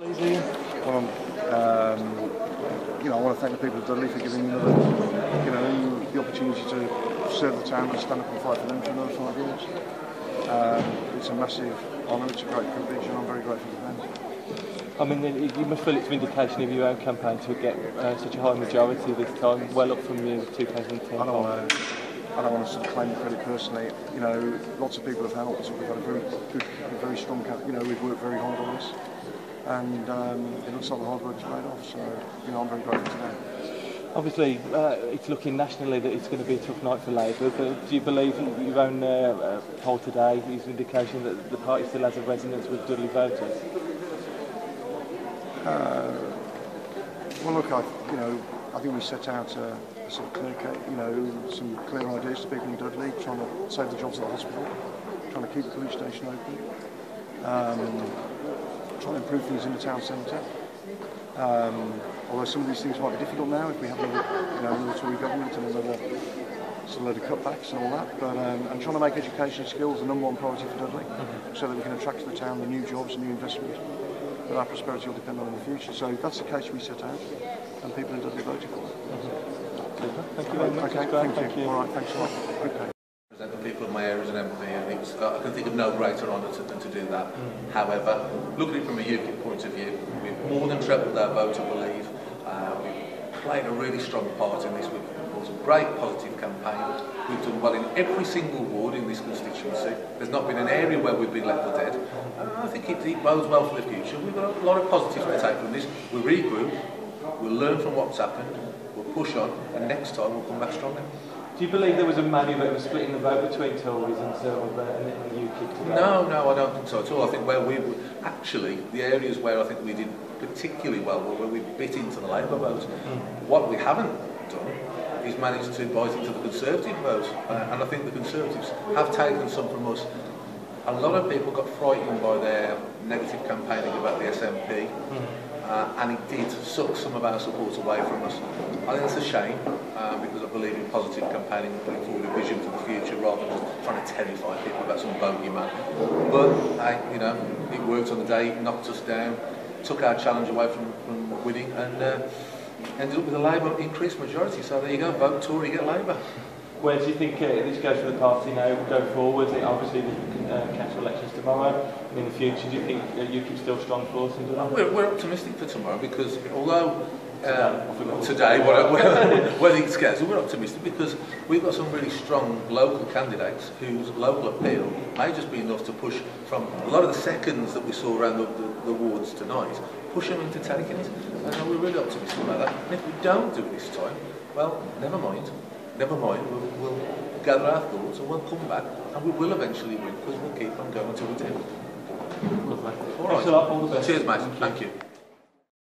Well, um, you know, I want to thank the people of Dudley for giving me another, you know, the opportunity to serve the town and stand up and fight for them for another five years. Um, it's a massive honour, it's a great privilege, and I'm very grateful to them. I mean, you must feel it's vindication of your own campaign to get uh, such a high majority this time, well up from the 2010. I don't want to, I don't want to sort of claim credit personally. You know, lots of people have helped. We've had a very good, very strong, you know, we've worked very hard on this and um, it looks like the hard work has paid off. So, you know, I'm very grateful to them. Obviously, uh, it's looking nationally that it's going to be a tough night for Labour, but do you believe your own uh, uh, poll today is an indication that the party still has a resonance with Dudley voters? Uh, well, look, I, you know, I think we set out a, a sort of clear, you know, some clear ideas to people in Dudley, trying to save the jobs at the hospital, trying to keep the police station open, um, trying to improve things in the town centre. Um, although some of these things might be difficult now if we have another, you know, another Tory government and another sort of load of cutbacks and all that. But um, I'm trying to make education skills the number one priority for Dudley, mm -hmm. so that we can attract to the town the new jobs, and new investment. that our prosperity will depend on in the future. So that's the case we set out, and people in Dudley voted for. Mm -hmm. Thank you very much. Okay, thank, thank you. you. All right, thanks a lot. Okay. people of my area as an MP, and it's uh, I can think of no greater honour to, than to do that. Mm. However, looking at it from a UKIP point of view, we've more than trebled our vote, I believe. Uh, we've played a really strong part in this. We've brought a great positive campaign. We've done well in every single ward in this constituency. There's not been an area where we've been left for dead. And I think it, it bodes well for the future. We've got a lot of positives to take from this. We'll regroup, we'll learn from what's happened, we'll push on, and next time we'll come back stronger. Do you believe there was a manu that was splitting the vote between Tories and Silver and, the UKIP today? No, no, I don't think so at all. I think where we were, actually, the areas where I think we did particularly well were where we bit into the Labour vote. Mm. What we haven't done is managed to bite into the Conservative vote. Uh, and I think the Conservatives have taken some from us. A lot of people got frightened by their negative campaigning about the SNP. Mm uh, and it did suck some of our support away from us. I think that's a shame uh, because I believe in positive campaigning, and putting forward a vision for the future rather than just trying to terrify people about some bogeyman. But uh, you know, it worked on the day, it knocked us down, took our challenge away from, from winning, and uh, ended up with a Labour increased majority. So there you go, vote Tory, get Labour. Where do you think uh, this goes for the party now go forward? Obviously, the uh, council elections tomorrow. In the future, do you think uh, UKIP still strong force in we're, we're optimistic for tomorrow because although um, today, whether it's scares, we're optimistic because we've got some really strong local candidates whose local appeal may just be enough to push from a lot of the seconds that we saw around the, the, the wards tonight, push them into taking it. And we're really optimistic about that. And if we don't do it this time, well, never mind. never mind, we'll, we'll gather our thoughts and we'll come back and we will eventually win because we'll keep on going until we do. Lovely. All right. All the best. Cheers, mate. Thank you. Thank you.